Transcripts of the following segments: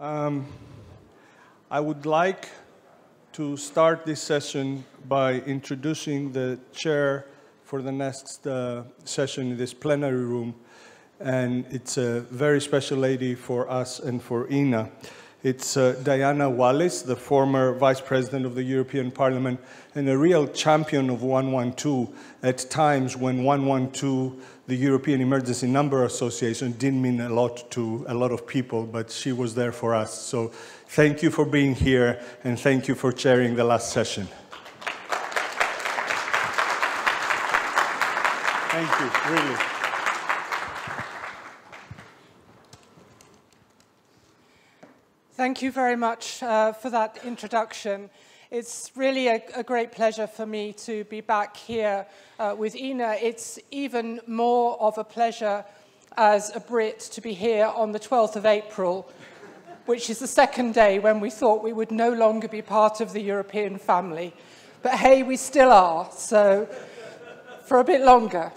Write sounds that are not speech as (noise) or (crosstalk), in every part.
Um, I would like to start this session by introducing the chair for the next uh, session in this plenary room. And it's a very special lady for us and for EENA. It's uh, Diana Wallis, the former Vice President of the European Parliament and a real champion of 112 at times when 112, the European Emergency Number Association, didn't mean a lot to a lot of people, but she was there for us. So thank you for being here and thank you for chairing the last session. Thank you, really. Thank you very much uh, for that introduction. It's really a, a, great pleasure for me to be back here uh, with EENA. It's even more of a pleasure as a Brit to be here on the 12th of April, which is the second day when we thought we would no longer be part of the European family. But hey, we still are, so for a bit longer.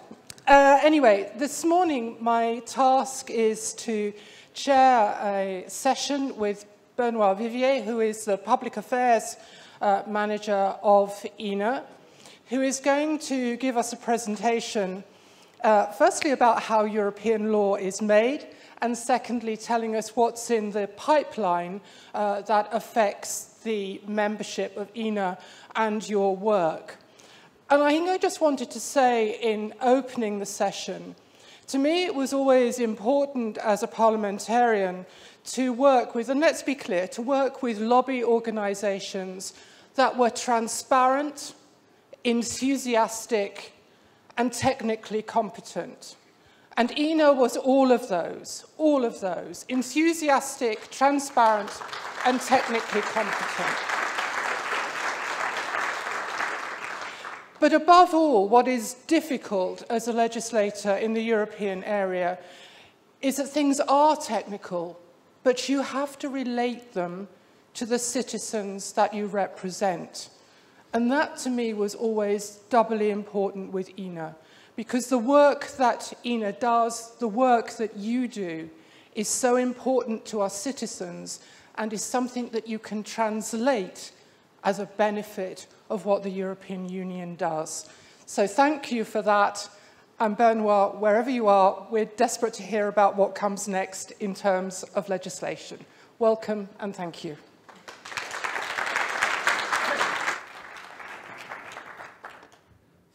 Uh, anyway, this morning my task is to chair a session with Benoit Vivier, who is the Public Affairs uh, Manager of EENA, who is going to give us a presentation, uh, firstly about how European law is made, and secondly telling us what's in the pipeline uh, that affects the membership of EENA and your work. And I think I just wanted to say in opening the session, to me it was always important as a parliamentarian to work with, and let's be clear, to work with lobby organizations that were transparent, enthusiastic, and technically competent. And EENA was all of those, all of those, enthusiastic, transparent, and technically competent. But above all, what is difficult as a legislator in the European area is that things are technical but you have to relate them to the citizens that you represent. And that to me was always doubly important with EENA, because the work that EENA does, the work that you do, is so important to our citizens and is something that you can translate as a benefit of what the European Union does. So thank you for that. And Benoit, wherever you are, we're desperate to hear about what comes next in terms of legislation. Welcome and thank you.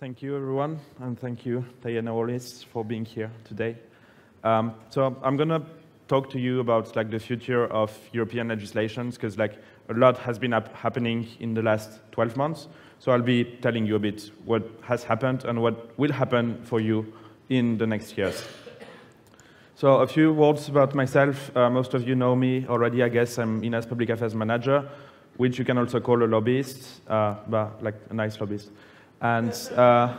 Thank you, everyone, and thank you, Diana Wallis, for being here today. Um, so I'm going to talk to you about like the future of European legislations, because like a lot has been happening in the last 12 months. So I'll be telling you a bit what has happened and what will happen for you in the next years. So a few words about myself. Uh, most of you know me already, I guess. I'm EENA's Public Affairs Manager, which you can also call a lobbyist, uh, but like a nice lobbyist. And uh,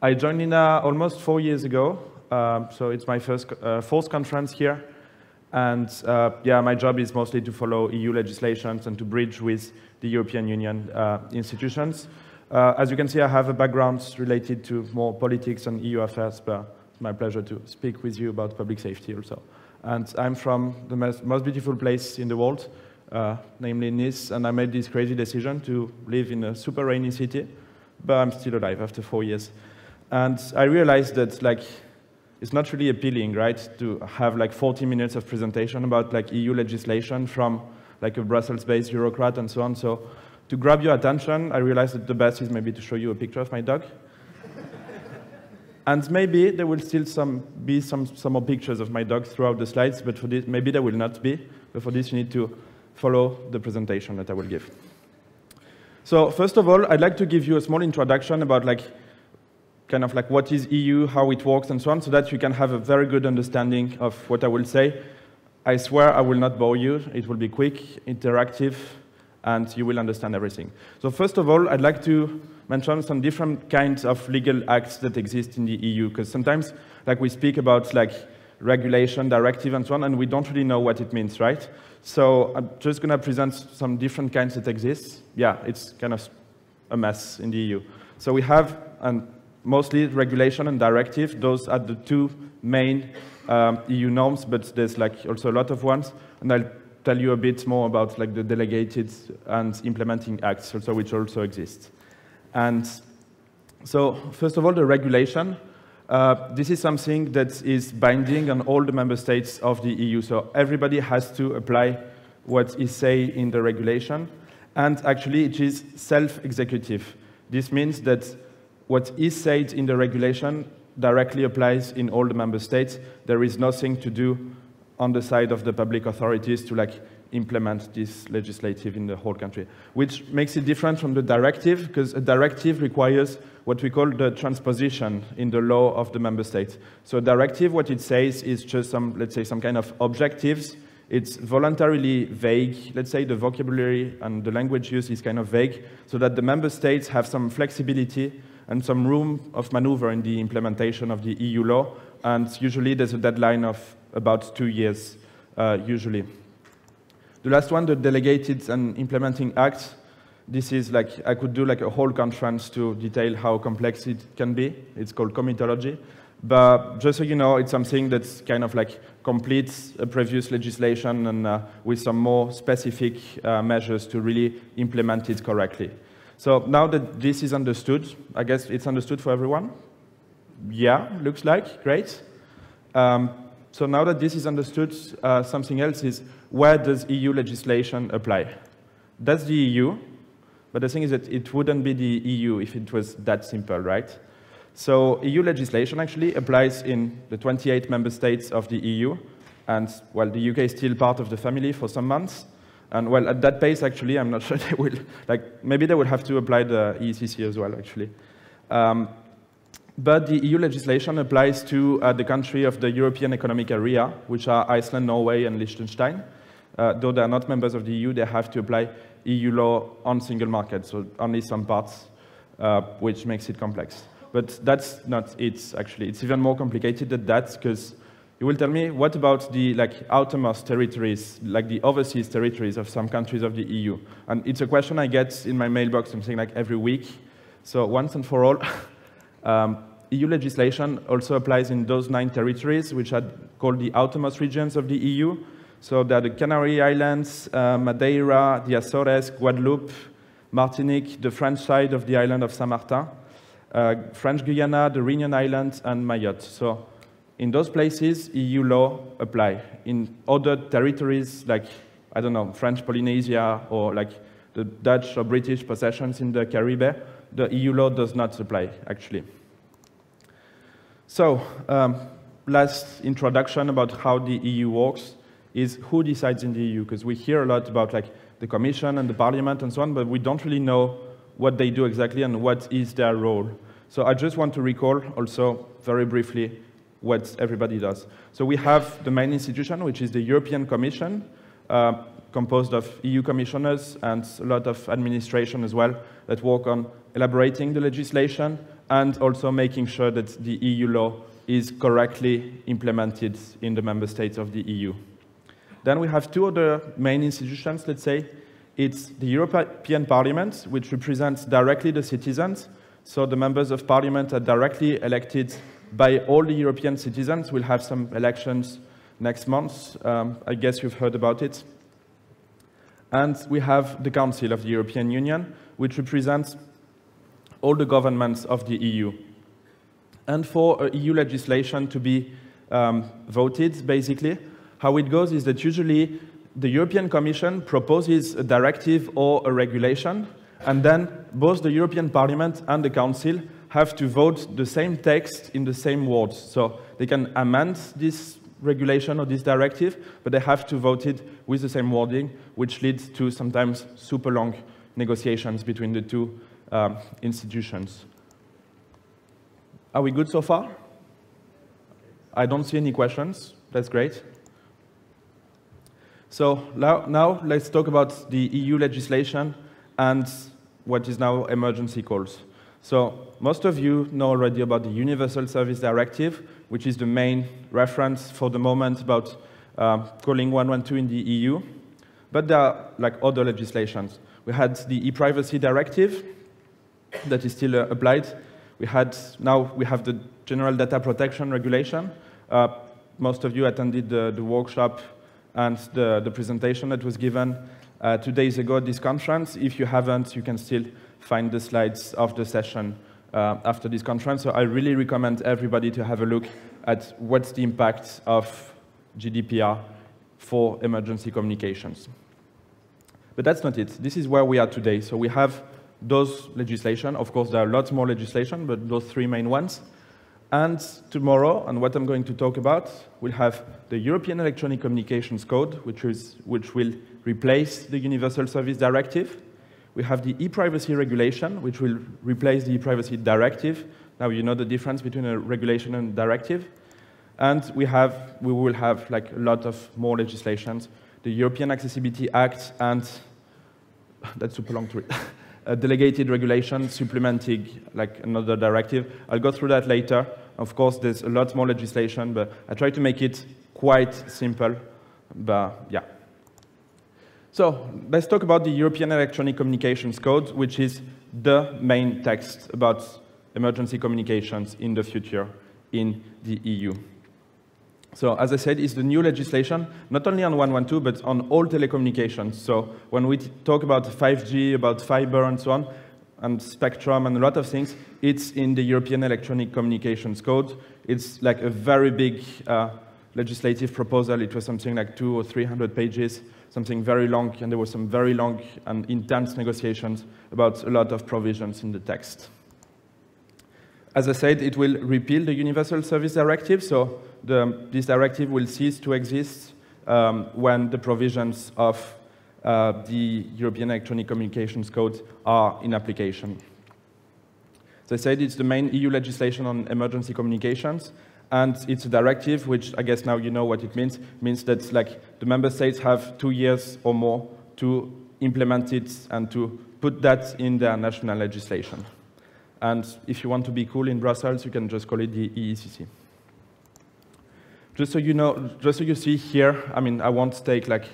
I joined EENA almost four years ago. Uh, so it's my first, uh, fourth conference here. And uh, yeah, my job is mostly to follow EU legislations and to bridge with the European Union uh, institutions. Uh, as you can see, I have a background related to more politics and EU affairs, but it's my pleasure to speak with you about public safety also. And I'm from the most, most beautiful place in the world, uh, namely Nice, and I made this crazy decision to live in a super rainy city, but I'm still alive after four years. And I realized that like it's not really appealing, right, to have like 40 minutes of presentation about like EU legislation from like a Brussels-based bureaucrat and so on. So to grab your attention, I realized that the best is maybe to show you a picture of my dog. and maybe there will still some, be some, some more pictures of my dog throughout the slides, but for this, maybe there will not be. But for this, you need to follow the presentation that I will give. So first of all, I'd like to give you a small introduction about like kind of like what is EU, how it works, and so on, so that you can have a very good understanding of what I will say. I swear I will not bore you. It will be quick, interactive, and you will understand everything. So first of all, I'd like to mention some different kinds of legal acts that exist in the EU, because sometimes like we speak about like regulation, directive, and so on, and we don't really know what it means, right? So I'm just going to present some different kinds that exist. Yeah, it's kind of a mess in the EU. So we have, and mostly regulation and directive. Those are the two main um, EU norms, but there's like also a lot of ones. And I'll tell you a bit more about like the delegated and implementing acts, also which also exist. And so, first of all, the regulation. Uh, this is something that is binding on all the member states of the EU. So everybody has to apply what is say in the regulation. And actually, it is self-executive. This means that what is said in the regulation directly applies in all the member states. There is nothing to do on the side of the public authorities to like implement this legislative in the whole country, which makes it different from the directive, because a directive requires what we call the transposition in the law of the member states. So a directive, what it says is just some, let's say, some kind of objectives. It's voluntarily vague. Let's say the vocabulary and the language use is kind of vague, so that the member states have some flexibility and some room of maneuver in the implementation of the EU law. And usually there's a deadline of about two years, uh, usually. The last one, the delegated and implementing acts, this is like, I could do like a whole conference to detail how complex it can be. It's called comitology. But just so you know, it's something that's kind of like completes a previous legislation and uh, with some more specific uh, measures to really implement it correctly. So now that this is understood, I guess it's understood for everyone? Yeah, looks like, great. Um, so now that this is understood, uh, something else is where does EU legislation apply? That's the EU, but the thing is that it wouldn't be the EU if it was that simple, right? So EU legislation actually applies in the 28 member states of the EU, and well, the UK is still part of the family for some months. And well, at that pace, actually, I'm not (laughs) sure they will, like, maybe they will have to apply the EECC as well, actually. Um, but the EU legislation applies to uh, the country of the European Economic Area, which are Iceland, Norway, and Liechtenstein. Uh, though they are not members of the EU, they have to apply EU law on single market, so only some parts, uh, which makes it complex. But that's not it, actually. It's even more complicated than that, because you will tell me, what about the like outermost territories, like the overseas territories of some countries of the EU? And it's a question I get in my mailbox, something like every week. So once and for all, (laughs) Um, EU legislation also applies in those nine territories, which are called the outermost regions of the EU. So there are the Canary Islands, uh, Madeira, the Azores, Guadeloupe, Martinique, the French side of the island of Saint-Martin, uh, French Guiana, the Reunion Islands, and Mayotte. So in those places, EU law apply. In other territories, like, I don't know, French Polynesia or like the Dutch or British possessions in the Caribbean, the EU law does not apply, actually. So, um, last introduction about how the EU works is who decides in the EU, because we hear a lot about like the Commission and the Parliament and so on, but we don't really know what they do exactly and what is their role. So I just want to recall also very briefly what everybody does. So we have the main institution, which is the European Commission, uh, composed of EU commissioners and a lot of administration as well that work on elaborating the legislation and also making sure that the EU law is correctly implemented in the member states of the EU. Then we have two other main institutions, let's say. It's the European Parliament, which represents directly the citizens. So the members of parliament are directly elected by all the European citizens. We'll have some elections next month. Um, I guess you've heard about it. And we have the Council of the European Union, which represents all the governments of the EU. And for EU legislation to be um, voted, basically, how it goes is that usually the European Commission proposes a directive or a regulation, and then both the European Parliament and the Council have to vote the same text in the same words. So they can amend this regulation or this directive, but they have to vote it with the same wording, which leads to sometimes super long negotiations between the two um, institutions. Are we good so far? I don't see any questions. That's great. So now, now let's talk about the EU legislation and what is now emergency calls. So most of you know already about the Universal Service Directive, which is the main reference for the moment about uh, calling 112 in the EU. But there are like other legislations. We had the e-privacy directive that is still uh, applied. We We had, now we have the General Data Protection Regulation. Uh, most of you attended the, the workshop and the, the, presentation that was given uh, two days ago at this conference. If you haven't, you can still find the slides of the session uh, after this conference. So I really recommend everybody to have a look at what's the impact of GDPR for emergency communications. But that's not it. This is where we are today. So we have those legislation. Of course, there are lots more legislation, but those three main ones. And tomorrow, and what I'm going to talk about, we'll have the European Electronic Communications Code, which, is, which will replace the Universal Service Directive. We have the e-privacy regulation, which will replace the e-privacy directive. Now you know the difference between a regulation and directive. And we, have, we will have like a lot of more legislations. The European Accessibility Act and, (laughs) that's super long to read, (laughs) a delegated regulation supplementing like another directive. I'll go through that later. Of course, there's a lot more legislation, but I try to make it quite simple. But yeah. So let's talk about the European Electronic Communications Code, which is the main text about emergency communications in the future in the EU. So as I said, it's the new legislation, not only on 112, but on all telecommunications. So when we talk about 5G, about fiber and so on, and spectrum and a lot of things, it's in the European Electronic Communications Code. It's like a very big uh, legislative proposal. It was something like two or 300 pages, something very long, and there were some very long and intense negotiations about a lot of provisions in the text. As I said, it will repeal the Universal Service Directive, so the, this directive will cease to exist um, when the provisions of uh, the European Electronic Communications Code are in application. As I said, it's the main EU legislation on emergency communications, and it's a directive, which I guess now you know what it means. It means that like the member states have two years or more to implement it and to put that in their national legislation. And if you want to be cool in Brussels, you can just call it the EECC. Just so you know, just so you see here, I mean, I won't take like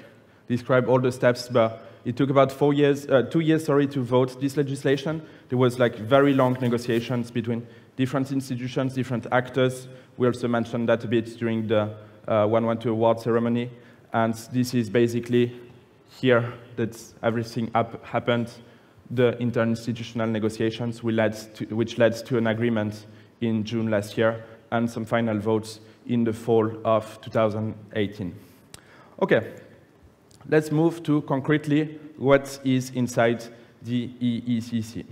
describe all the steps, but it took about four years, uh, two years, sorry, to vote this legislation. There was like very long negotiations between different institutions, different actors. We also mentioned that a bit during the uh, 112 award ceremony. And this is basically here that everything happened the interinstitutional negotiations led to, which led to an agreement in June last year and some final votes in the fall of 2018. Okay, let's move to concretely what is inside the EECC.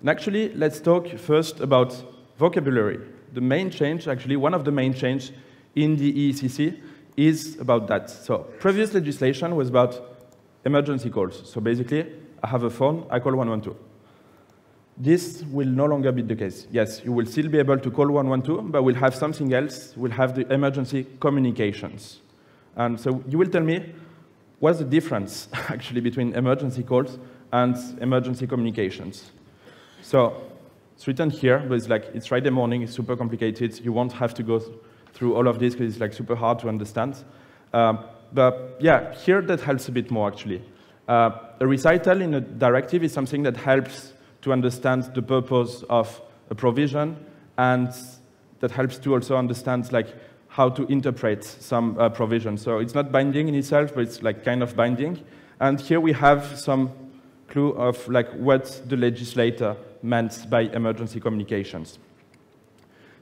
And actually, let's talk first about vocabulary. The main change, actually, one of the main change in the EECC is about that. So previous legislation was about emergency calls. So basically, I have a phone, I call 112. This will no longer be the case. Yes, you will still be able to call 112, but we'll have something else. We'll have the emergency communications. And so you will tell me, what's the difference, (laughs) actually, between emergency calls and emergency communications? So it's written here, but it's like, it's Friday morning, it's super complicated. You won't have to go through all of this because it's like super hard to understand. Um, but yeah, here that helps a bit more, actually. Uh, a recital in a directive is something that helps to understand the purpose of a provision and that helps to also understand like how to interpret some uh, provision. So it's not binding in itself, but it's like kind of binding. And here we have some clue of like what the legislator meant by emergency communications.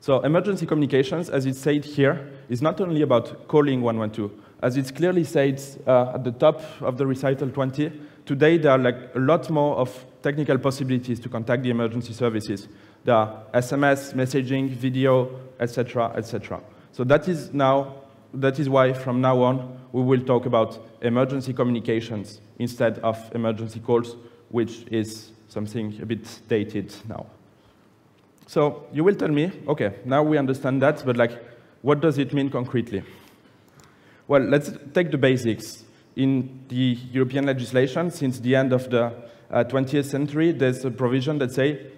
So emergency communications, as it's said here, is not only about calling 112, as it's clearly said uh, at the top of the recital 20, today there are like a lot more of technical possibilities to contact the emergency services. There are SMS, messaging, video, etc., etc. So that is now, that is why from now on we will talk about emergency communications instead of emergency calls, which is something a bit dated now. So you will tell me, okay, now we understand that, but like, what does it mean concretely? Well, let's take the basics. In the European legislation, since the end of the uh, 20th century, there's a provision that say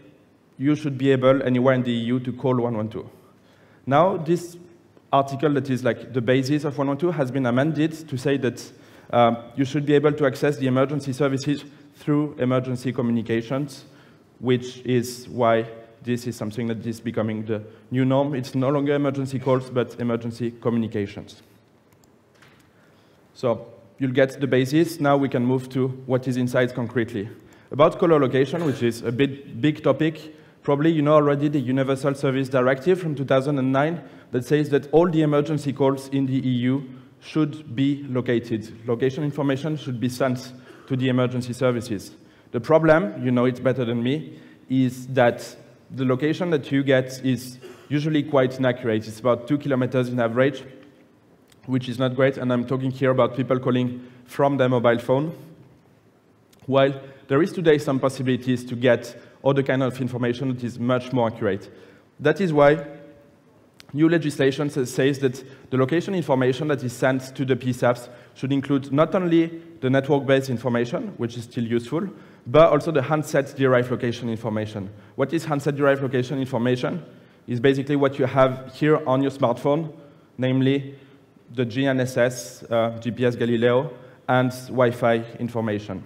you should be able anywhere in the EU to call 112. Now, this article that is like the basis of 112 has been amended to say that uh, you should be able to access the emergency services through emergency communications, which is why this is something that is becoming the new norm. It's no longer emergency calls, but emergency communications. So you'll get the basis. Now we can move to what is inside concretely. About caller location, which is a big, big topic, probably you know already the Universal Service Directive from 2009 that says that all the emergency calls in the EU should be located. Location information should be sent to the emergency services. The problem, you know it better than me, is that the location that you get is usually quite inaccurate. It's about two kilometers in average, which is not great. And I'm talking here about people calling from their mobile phone. While there is today some possibilities to get other kind of information that is much more accurate. That is why new legislation says that the location information that is sent to the PSAPs should include not only the network-based information, which is still useful, but also the handset-derived location information. What is handset-derived location information? Is basically what you have here on your smartphone, namely the GNSS, uh, GPS Galileo, and Wi-Fi information.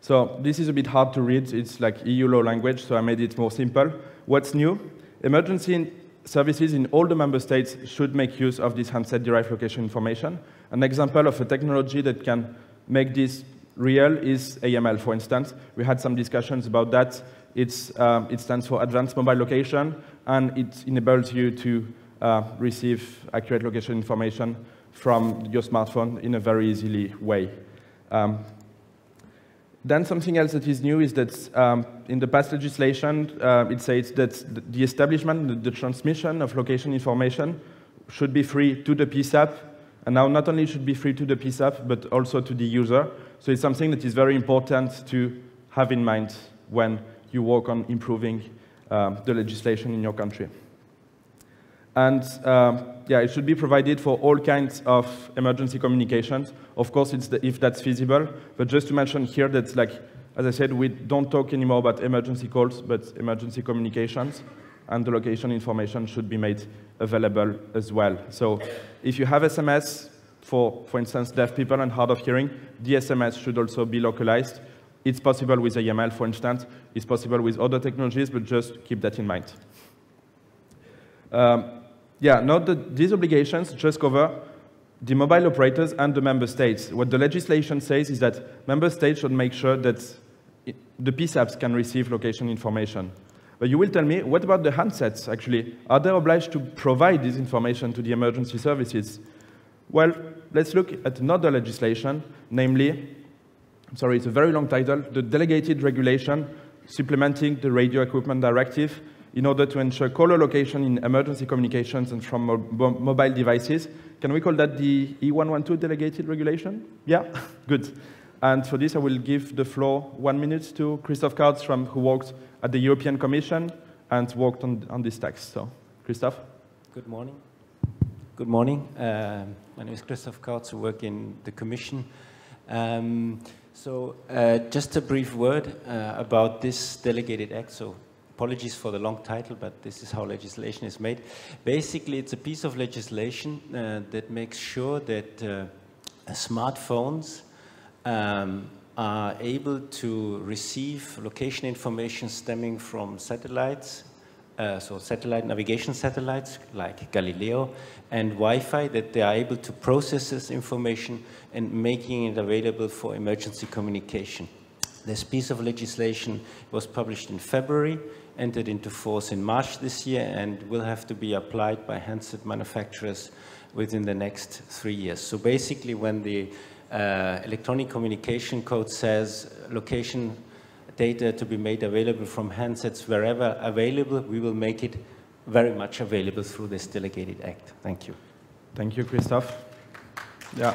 So this is a bit hard to read. It's like EU law language, so I made it more simple. What's new? Emergency services in all the member states should make use of this handset-derived location information. An example of a technology that can make this real is AML, for instance. We had some discussions about that. Um, it stands for Advanced Mobile Location, and it enables you to uh, receive accurate location information from your smartphone in a very easily way. Um, then something else that is new is that um, in the past legislation, uh, it says that the establishment, the, transmission of location information should be free to the PSAP, and now not only should be free to the PSAP, but also to the user. So it's something that is very important to have in mind when you work on improving um, the legislation in your country. And um, yeah, it should be provided for all kinds of emergency communications. Of course, the, if that's feasible. But just to mention here that, like, as I said, we don't talk anymore about emergency calls, but emergency communications. And the location information should be made available as well. So if you have SMS for, for instance, deaf people and hard of hearing, the SMS should also be localized. It's possible with AML, for instance. It's possible with other technologies, but just keep that in mind. Um, yeah, note that these obligations just cover the mobile operators and the member states. What the legislation says is that member states should make sure that the PSAPs can receive location information. But you will tell me, what about the handsets, actually? Are they obliged to provide this information to the emergency services? Well, let's look at another legislation, namely, sorry, it's a very long title, the Delegated Regulation Supplementing the Radio Equipment Directive in order to ensure caller location in emergency communications and from mo mobile devices. Can we call that the E112 delegated regulation? Yeah, (laughs) good. And for this, I will give the floor one minute to Christoph Kautz, from, who worked at the European Commission and worked on, on this text. So, Christoph. Good morning. Good morning. Uh, my name is Christoph Kautz, I work in the Commission. Um, so, uh, just a brief word uh, about this delegated act. So, Apologies for the long title, but this is how legislation is made. Basically, it's a piece of legislation uh, that makes sure that uh, smartphones um, are able to receive location information stemming from satellites, uh, so satellite navigation satellites like Galileo and Wi-Fi, that they are able to process this information and making it available for emergency communication. This piece of legislation was published in February entered into force in March this year and will have to be applied by handset manufacturers within the next three years. So basically when the uh, electronic communication code says location data to be made available from handsets wherever available, we will make it very much available through this delegated act. Thank you. Thank you, Christoph. Yeah.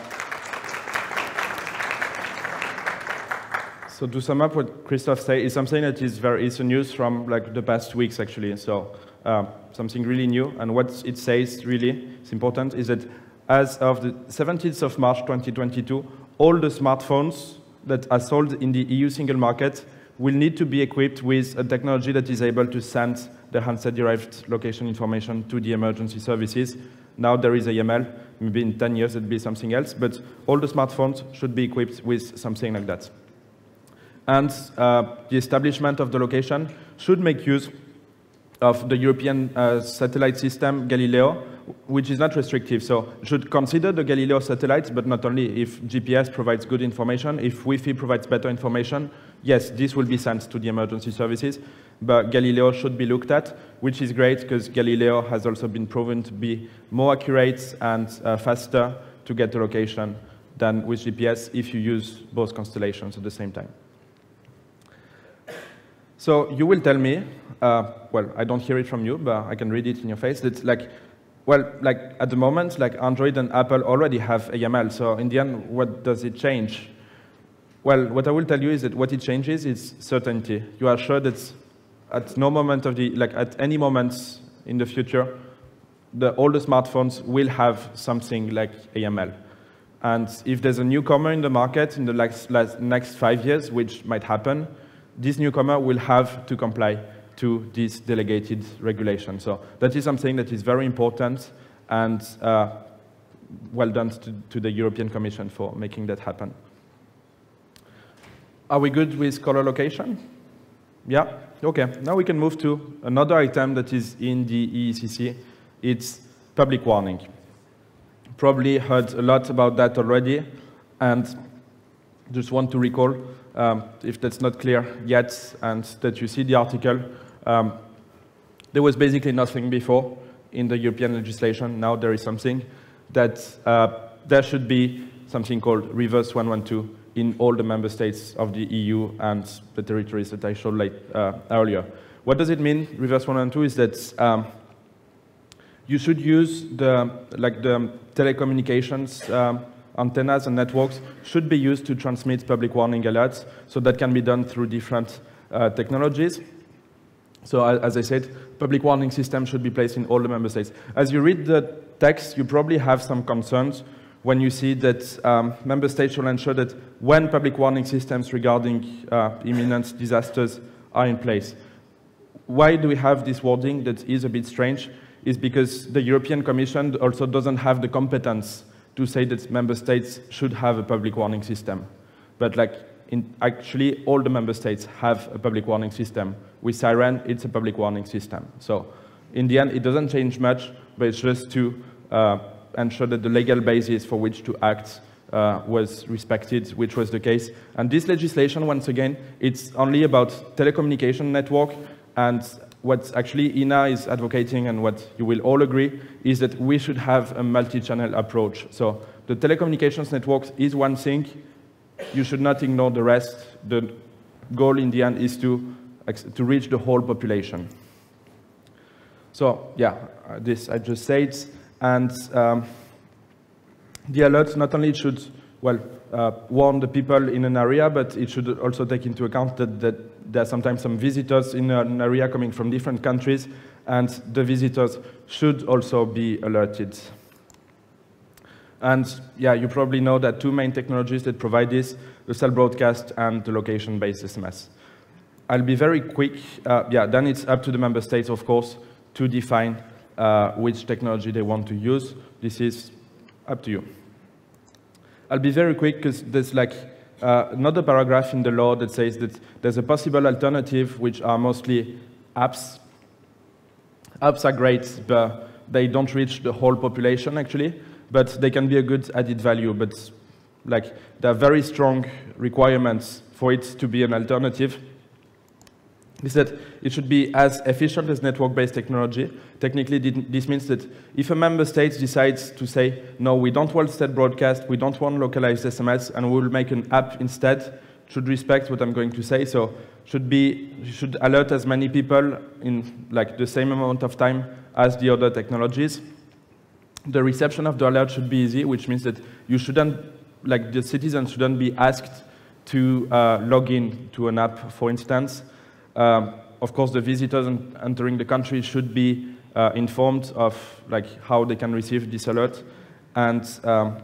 So to sum up what Christoph said, is something that is very, it's news from like the past weeks actually. So uh, something really new. And what it says really is important is that as of the 17th of March 2022, all the smartphones that are sold in the EU single market will need to be equipped with a technology that is able to send the handset-derived location information to the emergency services. Now there is AML, maybe in 10 years it'll be something else, but all the smartphones should be equipped with something like that and uh, the establishment of the location should make use of the European uh, satellite system, Galileo, which is not restrictive. So should consider the Galileo satellites, but not only if GPS provides good information, if Wi-Fi provides better information, yes, this will be sent to the emergency services, but Galileo should be looked at, which is great because Galileo has also been proven to be more accurate and uh, faster to get the location than with GPS if you use both constellations at the same time. So you will tell me, uh, well, I don't hear it from you, but I can read it in your face, that like well, like at the moment, like Android and Apple already have AML. So in the end, what does it change? Well, what I will tell you is that what it changes is certainty. You are sure that at no moment of the, like at any moment in the future, the, all the smartphones will have something like AML. And if there's a newcomer in the market in the next, next five years, which might happen, this newcomer will have to comply to this delegated regulation. So that is something that is very important and uh, well done to, to, the European Commission for making that happen. Are we good with caller location? Yeah, okay. Now we can move to another item that is in the EECC. It's public warning. Probably heard a lot about that already, and just want to recall, um, if that's not clear yet, and that you see the article, um, there was basically nothing before in the European legislation. Now there is something that uh, there should be something called reverse 112 in all the member states of the EU and the territories that I showed late, uh, earlier. What does it mean, reverse 112, is that um, you should use the, like the telecommunications um, antennas and networks should be used to transmit public warning alerts, so that can be done through different uh, technologies. So as I said, public warning system should be placed in all the member states. As you read the text, you probably have some concerns when you see that um, member states should ensure that when public warning systems regarding uh, imminent disasters are in place. Why do we have this wording that is a bit strange? Is because the European Commission also doesn't have the competence to say that member states should have a public warning system. But like in, actually all the member states have a public warning system. With Siren, it's a public warning system. So in the end, it doesn't change much, but it's just to uh, ensure that the legal basis for which to act uh, was respected, which was the case. And this legislation, once again, it's only about telecommunication network, and what actually EENA is advocating and what you will all agree is that we should have a multi-channel approach. So the telecommunications networks is one thing, you should not ignore the rest. The goal in the end is to, to reach the whole population. So yeah, uh, this I just said. And um, the alert not only should, well, uh, warn the people in an area, but it should also take into account that, that there are sometimes some visitors in an area coming from different countries, and the visitors should also be alerted. And yeah, you probably know that two main technologies that provide this, the cell broadcast and the location-based SMS. I'll be very quick. Uh, yeah, then it's up to the member states, of course, to define uh, which technology they want to use. This is up to you. I'll be very quick because there's like uh, another paragraph in the law that says that there's a possible alternative, which are mostly apps. Apps are great, but they don't reach the whole population, actually but they can be a good added value. But like there are very strong requirements for it to be an alternative. Is that it should be as efficient as network-based technology. Technically, this means that if a member state decides to say, no, we don't want state broadcast, we don't want localized SMS, and we'll make an app instead, should respect what I'm going to say. So should be should alert as many people in like the same amount of time as the other technologies the reception of the alert should be easy, which means that you shouldn't, like the citizen shouldn't be asked to uh, log in to an app, for instance. Um, of course, the visitors entering the country should be uh, informed of like how they can receive this alert, and um,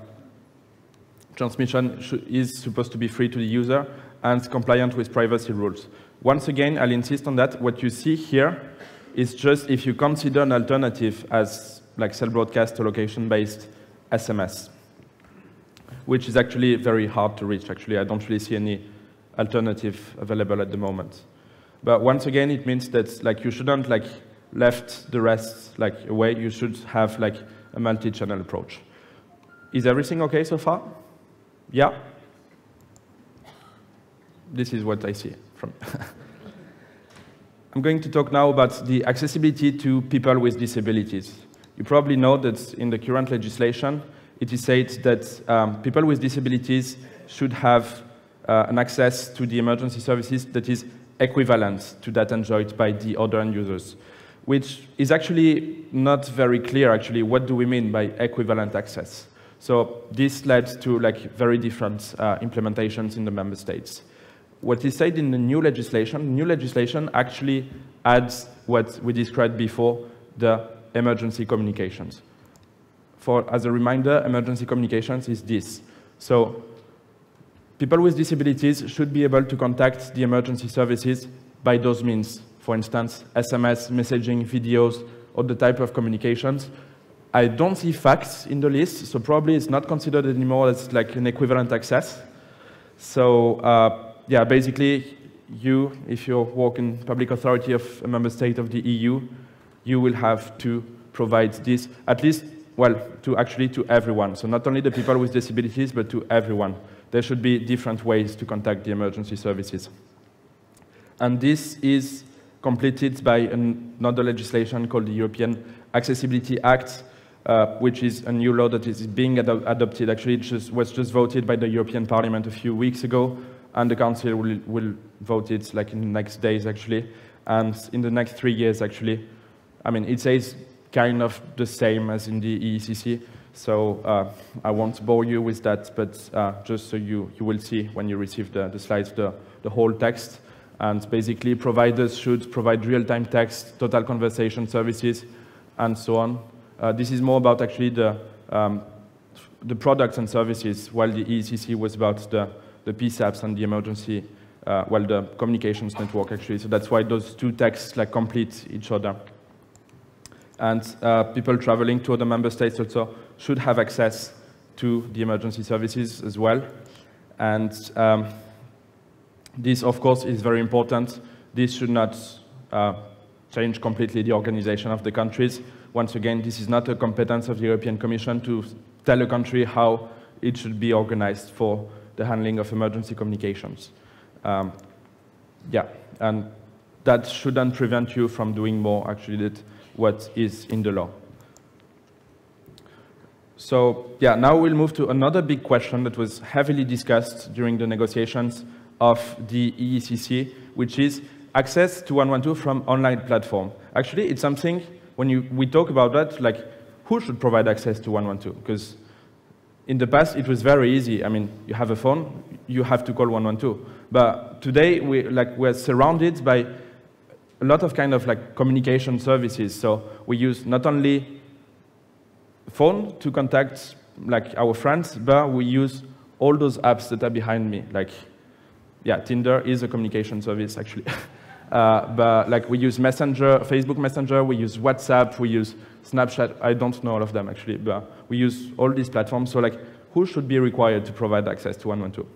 transmission is supposed to be free to the user and compliant with privacy rules. Once again, I'll insist on that. What you see here is just if you consider an alternative as like cell broadcast or location-based SMS, which is actually very hard to reach. Actually, I don't really see any alternative available at the moment. But once again, it means that like you shouldn't like left the rest like away. You should have like a multi-channel approach. Is everything okay so far? Yeah? This is what I see from. (laughs) I'm going to talk now about the accessibility to people with disabilities. You probably know that in the current legislation, it is said that um, people with disabilities should have uh, an access to the emergency services that is equivalent to that enjoyed by the other end users, which is actually not very clear, actually, what do we mean by equivalent access? So this led to like very different uh, implementations in the member states. What is said in the new legislation, new legislation actually adds what we described before, the emergency communications. For, as a reminder, emergency communications is this. So people with disabilities should be able to contact the emergency services by those means. For instance, SMS, messaging, videos, or the type of communications. I don't see fax in the list, so probably it's not considered anymore as like an equivalent access. So uh, yeah, basically, you, if you work in public authority of a member state of the EU, you will have to provide this, at least, well, to actually to everyone. So not only the people with disabilities, but to everyone. There should be different ways to contact the emergency services. And this is completed by another legislation called the European Accessibility Act, uh, which is a new law that is being ad adopted. Actually, it just, was just voted by the European Parliament a few weeks ago, and the Council will, will vote it like in the next days, actually. And in the next three years, actually, I mean, it says kind of the same as in the EECC, so uh, I won't bore you with that, but uh, just so you, you will see when you receive the, the slides, the, the whole text. And basically, providers should provide real-time text, total conversation services, and so on. Uh, this is more about actually the, um, the products and services, while the EECC was about the, the PSAPs and the emergency, uh, well, the communications network, actually. So that's why those two texts like complete each other. And uh, people traveling to other member states also should have access to the emergency services as well. And um, this, of course, is very important. This should not uh, change completely the organization of the countries. Once again, this is not a competence of the European Commission to tell a country how it should be organized for the handling of emergency communications. Um, yeah, and that shouldn't prevent you from doing more, actually, that what is in the law. So yeah, now we'll move to another big question that was heavily discussed during the negotiations of the EECC, which is access to 112 from online platform. Actually, it's something, when you, we talk about that, like, who should provide access to 112? Because in the past, it was very easy. I mean, you have a phone, you have to call 112. But today, we, like, we're surrounded by a lot of kind of like communication services. So we use not only phone to contact like our friends, but we use all those apps that are behind me. Like, yeah, Tinder is a communication service actually. (laughs) uh, but like we use Messenger, Facebook Messenger, we use WhatsApp, we use Snapchat. I don't know all of them actually, but we use all these platforms. So like, who should be required to provide access to 112?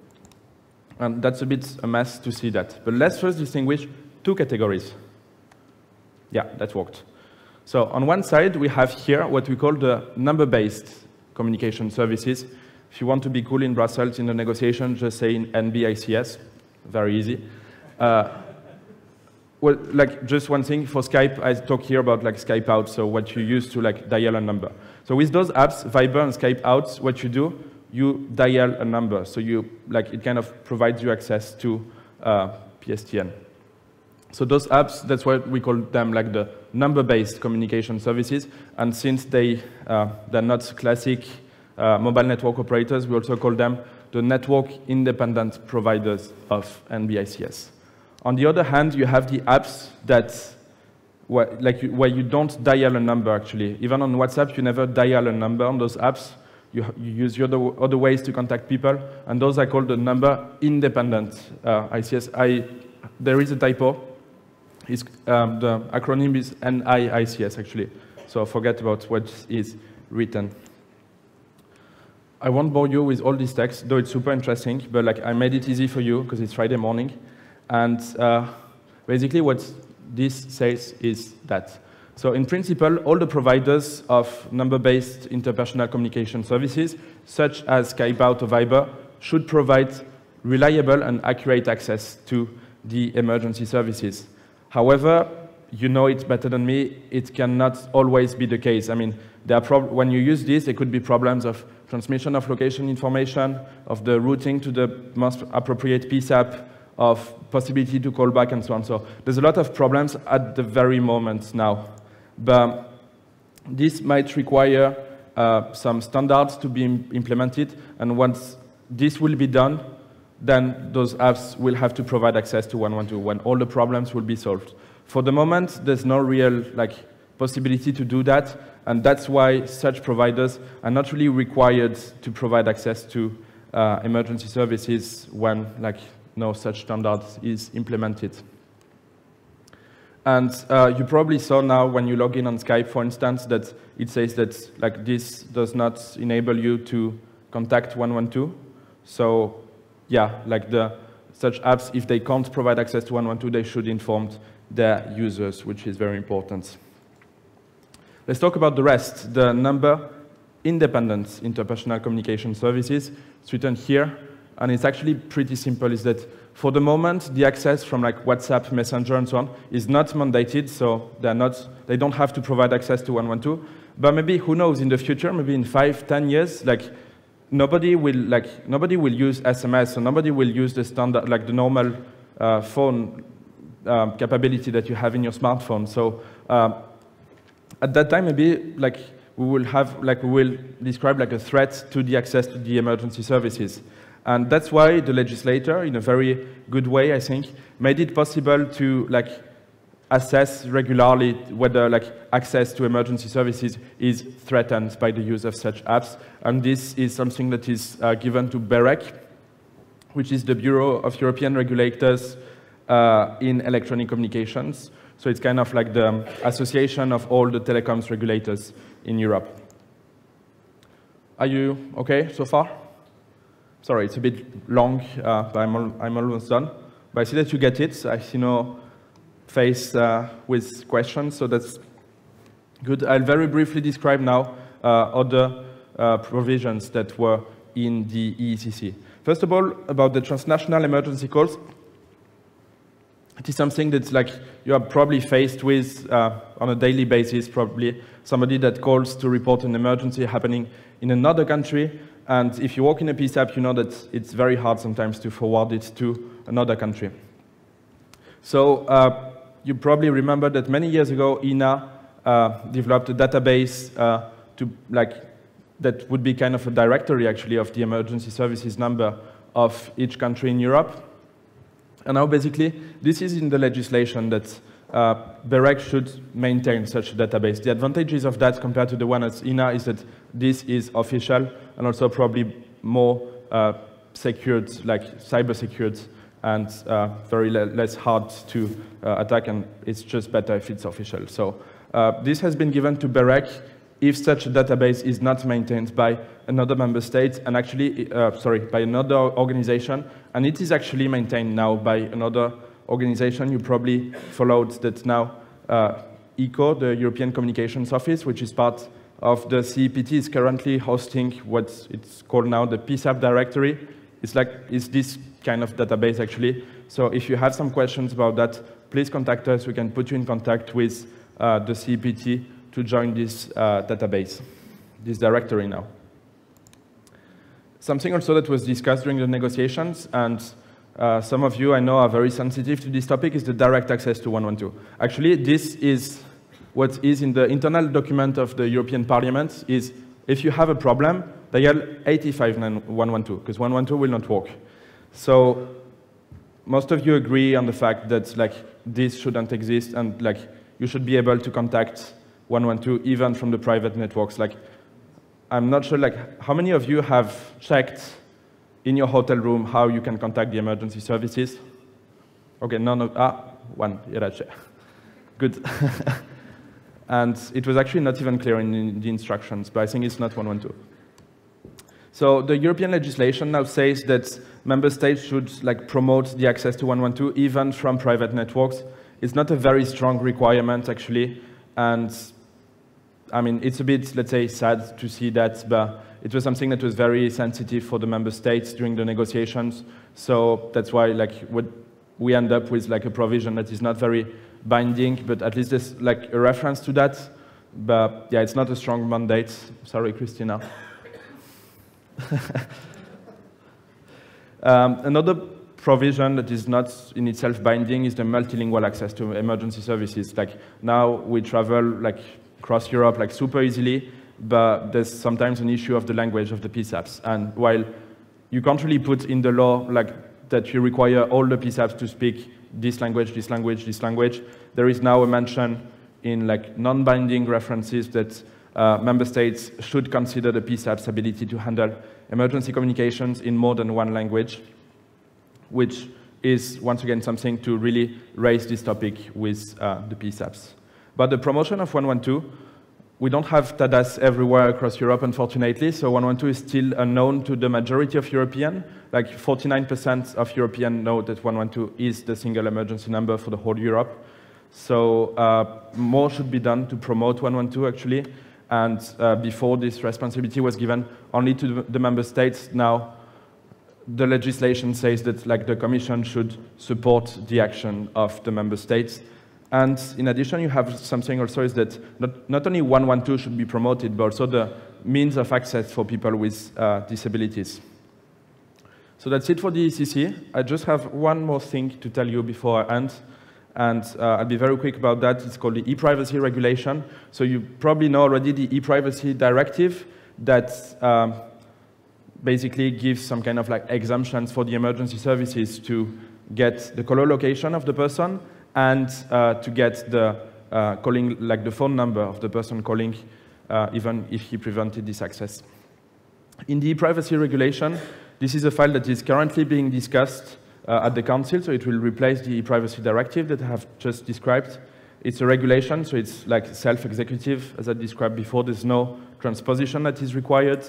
And that's a bit a mess to see that. But let's first distinguish two categories. Yeah, that worked. So on one side, we have here what we call the number-based communication services. If you want to be cool in Brussels in the negotiation, just say NBICS. Very easy. Uh, well, like just one thing for Skype, I talk here about like Skype out, so what you use to like dial a number. So with those apps, Viber and Skype out, what you do, you dial a number. So you like it kind of provides you access to uh, PSTN. So those apps, that's why we call them like the number-based communication services. And since they, uh, they're not classic uh, mobile network operators, we also call them the network-independent providers of NBICS. On the other hand, you have the apps that, where, like, where you don't dial a number, actually. Even on WhatsApp, you never dial a number on those apps. You, you use other, other ways to contact people, and those are called the number-independent uh, ICS. I, there is a typo is, um, the acronym is NIICS, actually. So forget about what is written. I won't bore you with all this text, though it's super interesting, but like I made it easy for you because it's Friday morning. And uh, basically what this says is that So in principle, all the providers of number-based interpersonal communication services, such as Skype or Viber, should provide reliable and accurate access to the emergency services. However, you know it better than me, it cannot always be the case. I mean, when you use this, there could be problems of transmission of location information, of the routing to the most appropriate PSAP, of possibility to call back and so on. So there's a lot of problems at the very moment now. But this might require uh, some standards to be implemented, and once this will be done, then those apps will have to provide access to 112 when all the problems will be solved. For the moment, there's no real like, possibility to do that, and that's why such providers are not really required to provide access to uh, emergency services when like, no such standard is implemented. And uh, you probably saw now when you log in on Skype, for instance, that it says that like this does not enable you to contact 112. So yeah, like the such apps, if they can't provide access to 112, they should inform their users, which is very important. Let's talk about the rest. The number independent interpersonal communication services. It's written here, and it's actually pretty simple, is that for the moment, the access from like WhatsApp, Messenger, and so on is not mandated, so they're not, they don't have to provide access to 112. But maybe, who knows, in the future, maybe in five, ten years, like nobody will like nobody will use SMS, so nobody will use the standard like the normal uh, phone um, capability that you have in your smartphone. So uh, at that time, maybe like we will have like we will describe like a threat to the access to the emergency services. And that's why the legislator, in a very good way, I think, made it possible to like assess regularly whether like access to emergency services is threatened by the use of such apps. And this is something that is uh, given to BEREC, which is the Bureau of European Regulators uh, in Electronic Communications. So it's kind of like the association of all the telecoms regulators in Europe. Are you okay so far? Sorry, it's a bit long, uh, but I'm, al I'm almost done. But I see that you get it. I see no face uh, with questions, so that's good. I'll very briefly describe now uh, other uh, provisions that were in the EECC. First of all, about the transnational emergency calls. It is something that's like you are probably faced with uh, on a daily basis, probably somebody that calls to report an emergency happening in another country and if you work in a PSAP, you know that it's very hard sometimes to forward it to another country. So uh, you probably remember that many years ago, EENA uh, developed a database uh, to like that would be kind of a directory actually of the emergency services number of each country in Europe. And now basically, this is in the legislation that uh, BEREC should maintain such a database. The advantages of that compared to the one at EENA is that this is official and also probably more uh, secured, like cyber secured, and uh, very le less hard to uh, attack, and it's just better if it's official. So uh, this has been given to BEREC if such a database is not maintained by another member state, and actually, uh, sorry, by another organization, and it is actually maintained now by another organization. You probably followed that now uh, ECO, the European Communications Office, which is part of the CEPT, is currently hosting what it's called now the PSAP directory. It's like it's this kind of database actually. So if you have some questions about that, please contact us. We can put you in contact with uh, the CPT to join this uh, database, this directory now. Something also that was discussed during the negotiations, and uh, some of you I know are very sensitive to this topic is the direct access to 112. Actually, this is what is in the internal document of the European Parliament is if you have a problem, dial 85112, because 112 will not work. So most of you agree on the fact that like this shouldn't exist and like you should be able to contact 112 even from the private networks. Like I'm not sure like how many of you have checked in your hotel room how you can contact the emergency services? Okay, none of, ah, one, Irache. Good. (laughs) and it was actually not even clear in the instructions, but I think it's not 112. So the European legislation now says that member states should like promote the access to 112 even from private networks. It's not a very strong requirement actually. And I mean, it's a bit, let's say, sad to see that, but it was something that was very sensitive for the member states during the negotiations. So that's why, like, what we end up with like a provision that is not very binding, but at least there's like a reference to that. But yeah, it's not a strong mandate. Sorry, Christina. (laughs) um, another provision that is not in itself binding is the multilingual access to emergency services. Like now we travel like across Europe like super easily, but there's sometimes an issue of the language of the PSAPs. And while you can't really put in the law like that you require all the PSAPs to speak this language, this language, this language, there is now a mention in like non-binding references that uh, member states should consider the PSAP's ability to handle emergency communications in more than one language, which is once again something to really raise this topic with uh, the PSAPs. But the promotion of 112, we don't have TADAS everywhere across Europe, unfortunately, so 112 is still unknown to the majority of European. Like 49% of European know that 112 is the single emergency number for the whole Europe. So uh, more should be done to promote 112, actually. And uh, before this responsibility was given only to the member states, now the legislation says that like the Commission should support the action of the member states. And in addition, you have something also is that not, not only 112 should be promoted, but also the means of access for people with uh, disabilities. So that's it for the EECC. I just have one more thing to tell you before I end and uh, I'll be very quick about that. It's called the e-privacy regulation. So you probably know already the e-privacy directive that um, basically gives some kind of like exemptions for the emergency services to get the location of the person and uh, to get the uh, calling, like the phone number of the person calling, uh, even if he prevented this access. In the e-privacy regulation, this is a file that is currently being discussed uh, at the Council, so it will replace the privacy directive that I have just described. It's a regulation, so it's like self-executive, as I described before. There's no transposition that is required,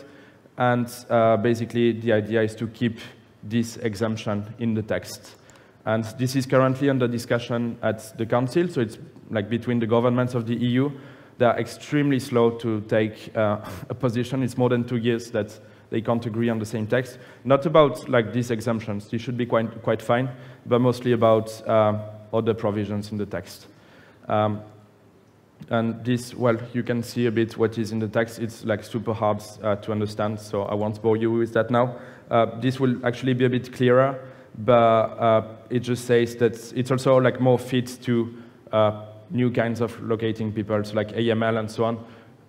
and uh, basically the idea is to keep this exemption in the text. And this is currently under discussion at the Council, so it's like between the governments of the EU. They are extremely slow to take uh, (laughs) a position. It's more than two years that they can't agree on the same text. Not about like these exemptions, these should be quite, quite fine, but mostly about uh, other provisions in the text. Um, and this, well, you can see a bit what is in the text. It's like super hard uh, to understand, so I won't bore you with that now. Uh, this will actually be a bit clearer, but uh, it just says that it's also like more fit to uh, new kinds of locating people, so like AML and so on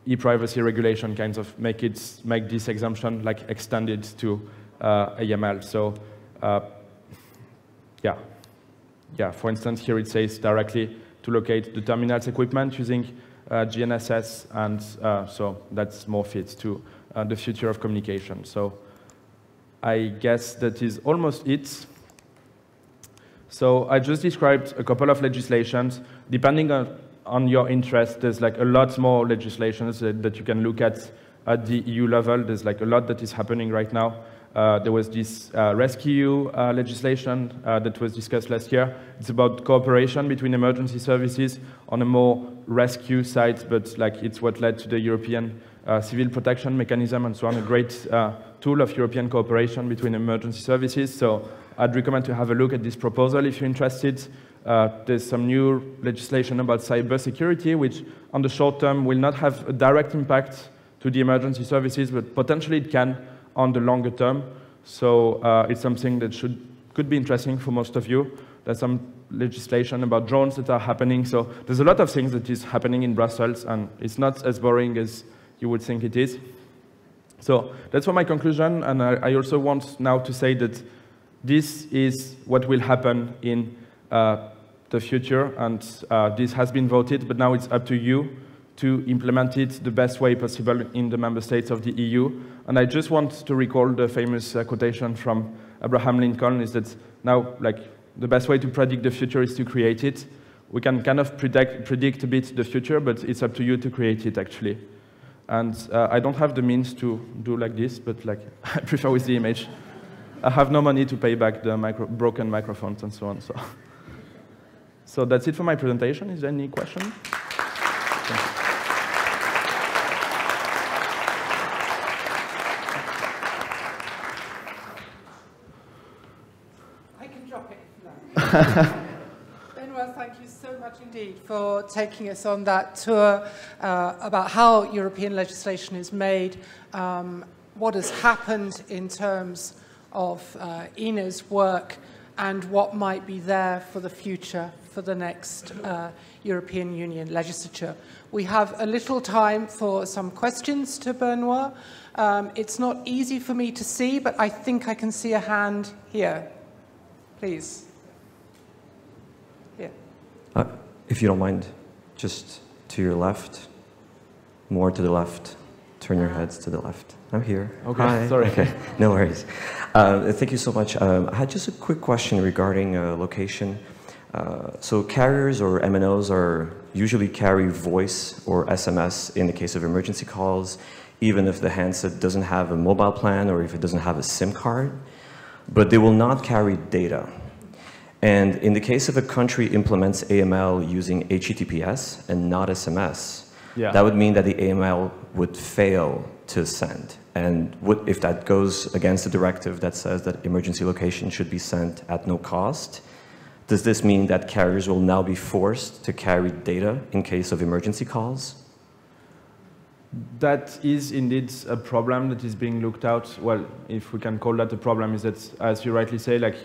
e-privacy regulation kinds of make it make this exemption like extended to uh, AML. So uh, yeah, yeah. For instance, here it says directly to locate the terminal's equipment using uh, GNSS, and uh, so that's more fit to uh, the future of communication. So I guess that is almost it. So I just described a couple of legislations. Depending on on your interest, there's like a lot more legislations that, that, you can look at at the EU level. There's like a lot that is happening right now. Uh, there was this uh, rescue uh, legislation uh, that was discussed last year. It's about cooperation between emergency services on a more rescue side, but like it's what led to the European uh, civil protection mechanism and so on, a great uh, tool of European cooperation between emergency services. So I'd recommend to have a look at this proposal if you're interested. Uh, there's some new legislation about cybersecurity, which on the short term will not have a direct impact to the emergency services, but potentially it can on the longer term. So uh, it's something that should, could be interesting for most of you. There's some legislation about drones that are happening. So there's a lot of things that is happening in Brussels, and it's not as boring as you would think it is. So that's for my conclusion, and I, I also want now to say that this is what will happen in uh, the future, and uh, this has been voted, but now it's up to you to implement it the best way possible in the member states of the EU. And I just want to recall the famous uh, quotation from Abraham Lincoln is that now, like, the best way to predict the future is to create it. We can kind of predict, predict a bit the future, but it's up to you to create it, actually. And uh, I don't have the means to do like this, but like, (laughs) I prefer with the image. I have no money to pay back the micro broken microphones and so on, so. So that's it for my presentation. Is there any question? (laughs) Benoit, thank you so much indeed for taking us on that tour uh, about how European legislation is made, um, what has happened in terms of uh, EENA's work and what might be there for the future for the next uh, European Union legislature. We have a little time for some questions to Benoit. Um, it's not easy for me to see, but I think I can see a hand here. Please. Here. Uh, if you don't mind, just to your left, more to the left. Turn your heads to the left. I'm here. Okay, Hi. sorry. Okay, no worries. Uh, thank you so much. Um, I had just a quick question regarding uh, location. Uh, so carriers or MNOs are usually carry voice or SMS in the case of emergency calls, even if the handset doesn't have a mobile plan or if it doesn't have a SIM card, but they will not carry data. And in the case of a country implements AML using HTTPS and not SMS, Yeah. that would mean that the AML would fail to send. And would, if that goes against the directive that says that emergency location should be sent at no cost, does this mean that carriers will now be forced to carry data in case of emergency calls? That is indeed a problem that is being looked out. Well, if we can call that a problem, is that, as you rightly say, like,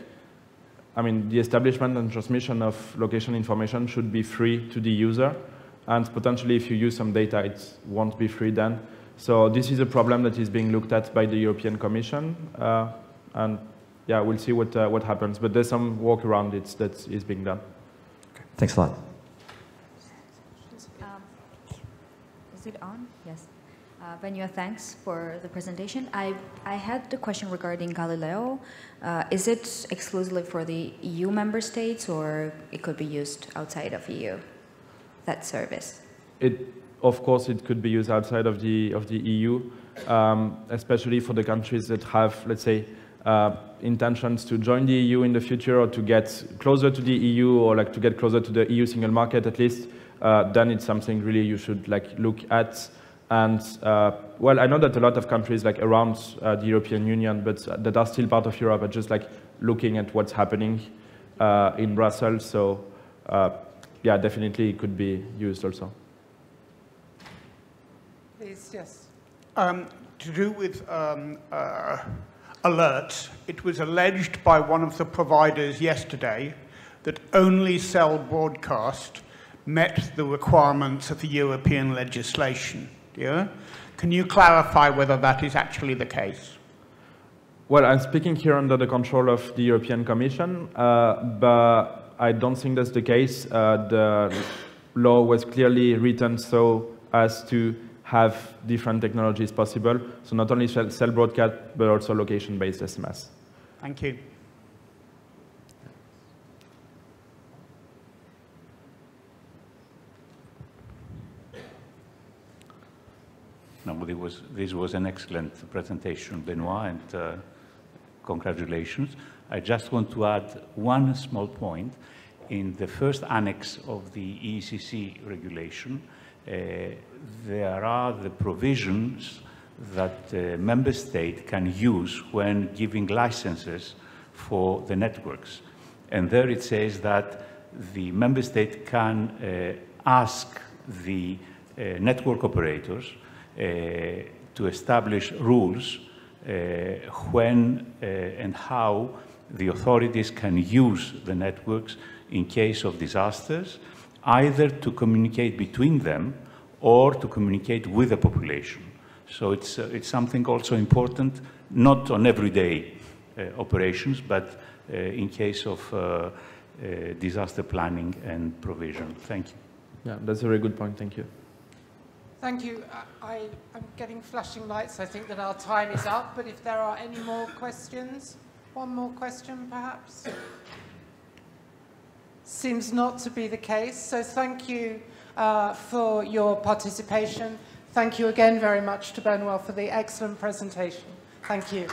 I mean, the establishment and transmission of location information should be free to the user, and potentially if you use some data, it won't be free then. So this is a problem that is being looked at by the European Commission, uh, and yeah, we'll see what, uh, what happens. But there's some work around it that is being done. Okay. Thanks a lot. Um, Is it on? Yes. Uh, Benoit, thanks for the presentation. I, I had the question regarding Galileo. Uh, Is it exclusively for the EU member states, or it could be used outside of EU, that service? It, of course, it could be used outside of the, of the EU, um, especially for the countries that have, let's say, uh, intentions to join the EU in the future or to get closer to the EU or like to get closer to the EU single market at least, uh, then it's something really you should like look at. And uh, well, I know that a lot of countries like around uh, the European Union, but that are still part of Europe, are just like looking at what's happening uh, in Brussels. So uh, yeah, definitely it could be used also. Please, yes. Um, to do with um, uh, alerts, it was alleged by one of the providers yesterday that only cell broadcast met the requirements of the European legislation. Yeah? Can you clarify whether that is actually the case? Well, I'm speaking here under the control of the European Commission, uh, but I don't think that's the case. Uh, the law was clearly written so as to have different technologies possible. So not only cell, cell broadcast, but also location-based SMS. Thank you. No, but it was, this was an excellent presentation, Benoit, and uh, congratulations. I just want to add one small point. In the first annex of the EECC regulation, uh, there are the provisions that the member state can use when giving licenses for the networks. And there it says that the member state can uh, ask the uh, network operators uh, to establish rules uh, when uh, and how the authorities can use the networks in case of disasters, either to communicate between them or to communicate with the population. So it's, uh, it's something also important, not on everyday uh, operations, but uh, in case of uh, uh, disaster planning and provision. Thank you. Yeah, that's a very good point. Thank you. Thank you. I, I'm getting flashing lights. I think that our time is up, but if there are any more questions, one more question perhaps? Seems not to be the case. So thank you uh, for your participation. Thank you again very much to Benoit for the excellent presentation. Thank you.